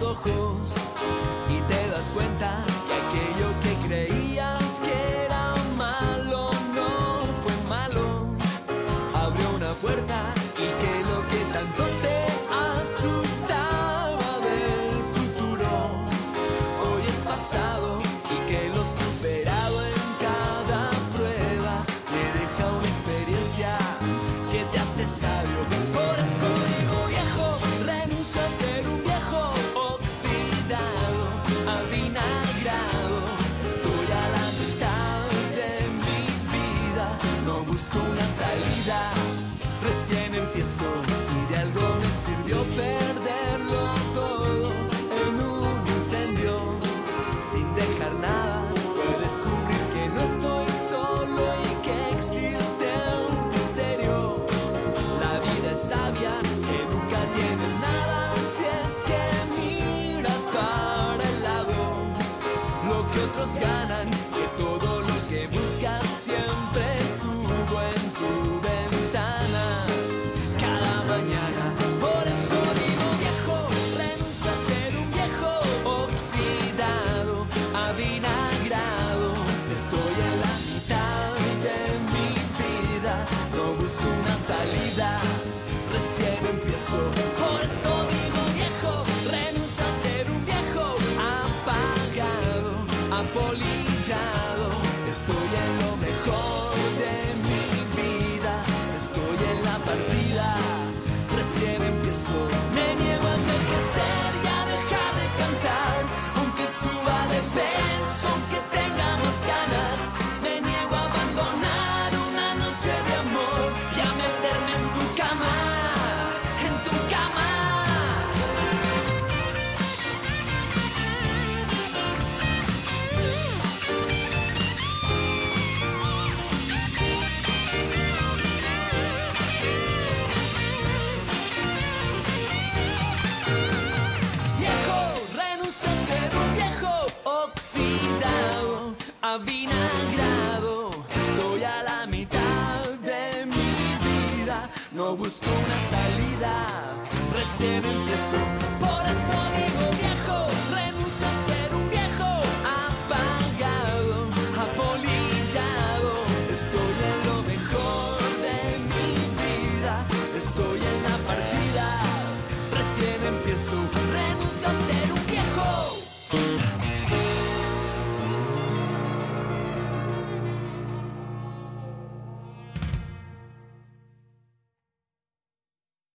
ojos y te das cuenta que aquello que creías que era malo no fue malo. Abrió una puerta y que lo que tanto te asustaba del futuro hoy es pasado y que lo superado en cada prueba te deja una experiencia que te hace sabio. Recién empiezo, si de algo me sirvió perderlo todo en un incendio, sin dejar nada, descubrir que no estoy solo y que existe un misterio. La vida es sabia, que nunca tienes nada si es que miras para el lado. Lo que otros ganan, Estoy en la mitad de mi vida, no busco una salida, recién empiezo. Por eso digo viejo, renuncio a ser un viejo apagado, apolillado. Estoy en lo mejor de mi vida, estoy en la partida, recién empiezo. Avinagrado. Estoy a la mitad de mi vida, no busco una salida, recién empiezo. Por eso digo viejo, renuncio a ser un viejo apagado, apolillado. Estoy en lo mejor de mi vida, estoy en la partida, recién empiezo. Renuncio a ser un viejo.